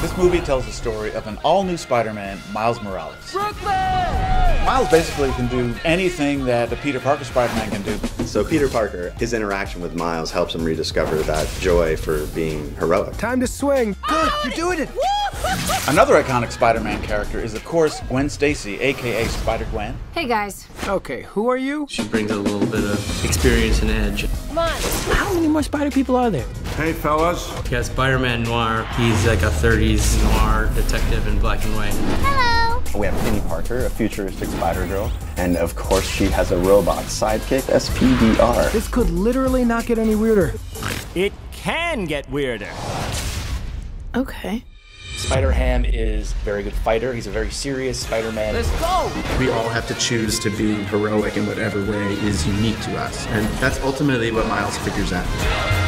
This movie tells the story of an all-new Spider-Man, Miles Morales. Miles basically can do anything that the Peter Parker Spider-Man can do. So Peter Parker, his interaction with Miles helps him rediscover that joy for being heroic. Time to swing. Oh, Good, you're doing it. Another iconic Spider-Man character is, of course, Gwen Stacy, aka Spider-Gwen. Hey guys. Okay, who are you? She brings a little bit of experience and edge. Come on. How many more spider people are there? Hey, fellas. You got Spider-Man Noir. He's like a 30s noir detective in black and white. Hello. We have Peni Parker, a futuristic Spider Girl, and of course she has a robot sidekick, SPDR. This could literally not get any weirder. It can get weirder. Okay. Spider Ham is a very good fighter. He's a very serious Spider Man. Let's go. We all have to choose to be heroic in whatever way is unique to us. And that's ultimately what Miles figures out.